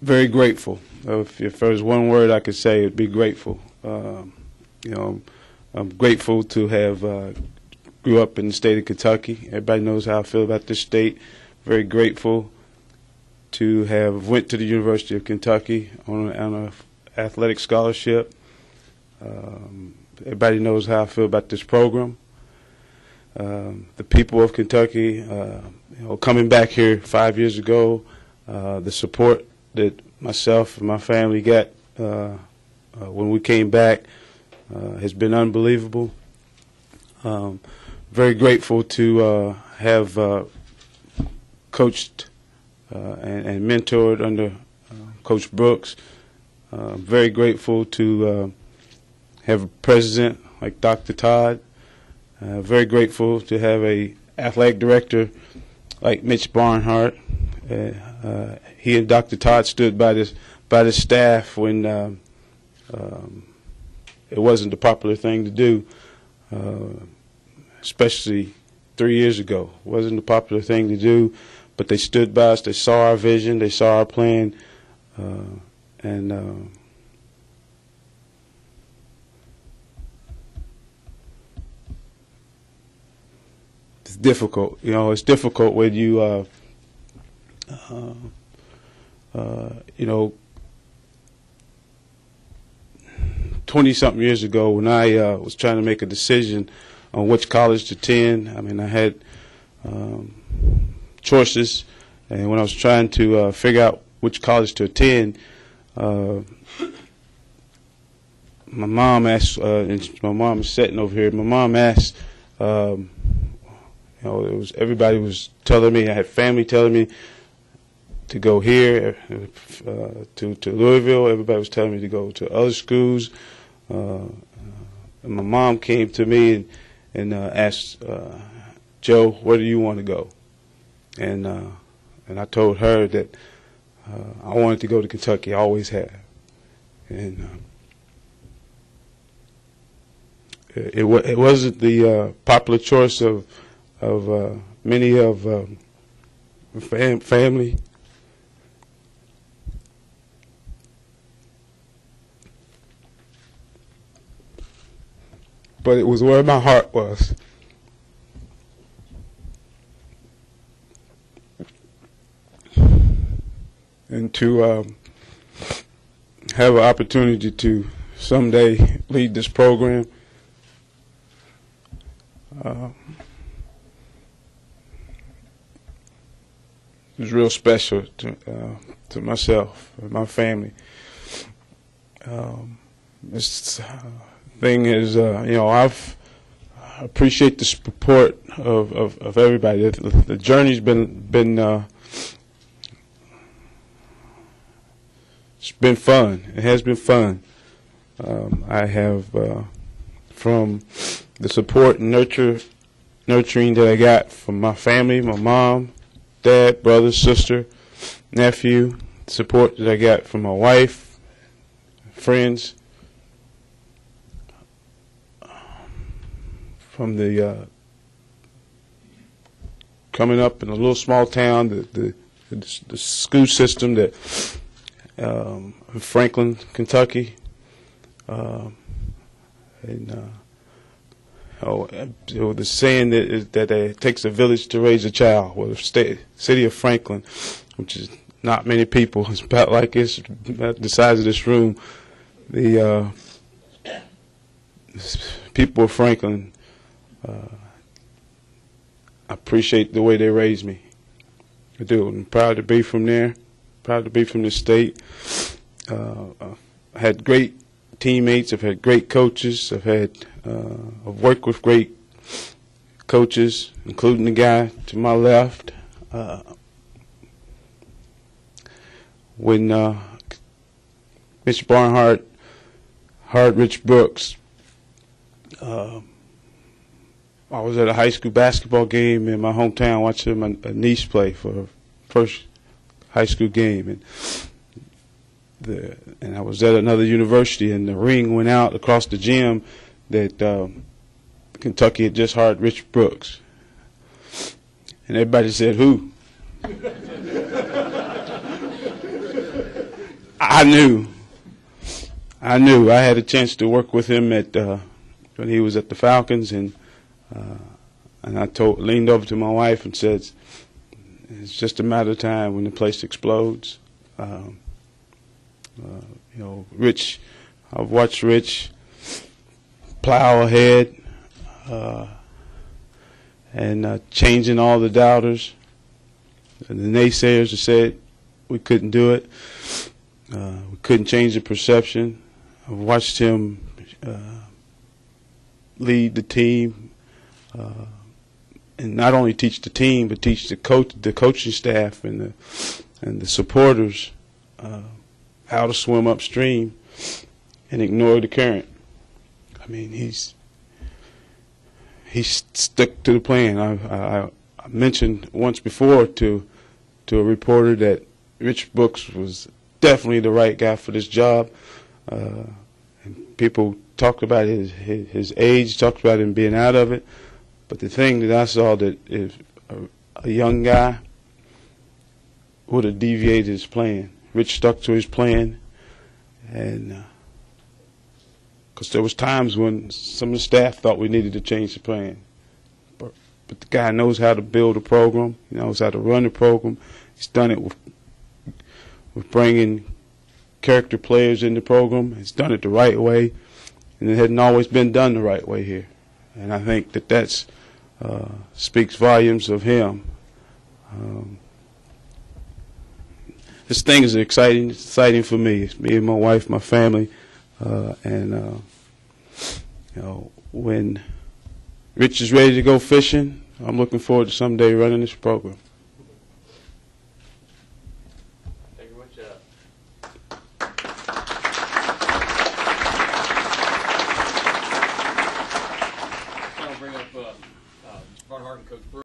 very grateful. If, if there's one word I could say, it'd be grateful. Um, you know, I'm grateful to have uh, grew up in the state of Kentucky. Everybody knows how I feel about this state. Very grateful to have went to the University of Kentucky on an on a athletic scholarship. Um, everybody knows how I feel about this program. Um, the people of Kentucky, uh, you know, coming back here five years ago, uh, the support that myself and my family got uh, uh when we came back uh, has been unbelievable. Um, very grateful to have coached and, and, mentored under Coach Brooks. very grateful to have a president like Dr. Todd. Uh, very grateful to have a athletic director like Mitch Barnhart. Uh, uh, he and Dr. Todd stood by this by the staff when um, um, it wasn't the popular thing to do, uh, especially three years ago. It wasn't the popular thing to do, but they stood by us. They saw our vision. They saw our plan, uh, and uh, it's difficult. You know, it's difficult when you, you know, twenty something years ago when I uh, was trying to make a decision on which college to attend. I mean, I had um, choices, and when I was trying to uh, figure out which college to attend. Uh, my mom asked, and my mom is sitting over here. My mom asked, um, you know, it was everybody was telling me. I had family telling me to go here uh, to to Louisville. Everybody was telling me to go to other schools. Uh, my mom came to me and, and uh, asked uh, Joe, "Where do you want to go?" And uh, and I told her that uh, I wanted to go to Kentucky. I always have. And it, it, it wasn't the popular choice of of many of um, fam family. But it was where my heart was. And to um, have an opportunity to someday lead this program. Uh, was real special to uh, to myself and my family. Um, this uh, thing is, uh, you know, I've appreciate the support of, of, of everybody. The, the, journey's been been uh, it's been fun. It has been fun. Um, I have uh, from the support and nurture nurturing that I got from my family, my mom, dad, brother, sister, nephew, support that I got from my wife, friends, from the uh, coming up in a little small town, the the, the, school system that um, Franklin, Kentucky, um, and uh, oh, the saying that that it takes a village to raise a child. Well, the state, city of Franklin, which is not many people, it's about like this, about the size of this room. The uh, people of Franklin, uh, I appreciate the way they raised me. I do. I'm proud to be from there. Proud to be from the state. Uh, I had great teammates. I've had great coaches. I've had uh, I've worked with great coaches, including the guy to my left. Uh, when uh, Mr. Barnhart hired Rich Brooks, uh, I was at a high school basketball game in my hometown watching my niece play for her first high school game, and the and I was at another university, and the ring went out across the gym that um, Kentucky had just hired Rich Brooks, and everybody said, "Who?" I knew. I knew. I had a chance to work with him at uh, when he was at the Falcons, and and I told leaned over to my wife and said, "It's just a matter of time when the place explodes." Um, uh, you know, Rich. I've watched Rich plow ahead uh, and uh, changing all the doubters and the naysayers that said we couldn't do it. Uh, we couldn't change the perception. I've watched him uh, lead the team, uh, and not only teach the team, but teach the coach, the coaching staff, and the and the supporters uh, how to swim upstream and ignore the current. I mean, he's he's stuck to the plan. I, I, I mentioned once before to to a reporter that Rich Brooks was definitely the right guy for this job. Uh, and people talked about his, his his age, talked about him being out of it. But the thing that I saw that if a, a young guy would have deviated his plan, Rich stuck to his plan, and uh, because there was times when some of the staff thought we needed to change the plan, but but the guy knows how to build a program. He knows how to run the program. He's done it with with bringing character players in the program. He's done it the right way, and it hadn't always been done the right way here. And I think that that's uh, speaks volumes of him. Um, this thing is exciting. Exciting for me. It's me and my wife, my family, uh, and uh, you know when Rich is ready to go fishing, I'm looking forward to someday running this program. Thank you very much. Uh, Mr. Barnhart and Coach Brooks.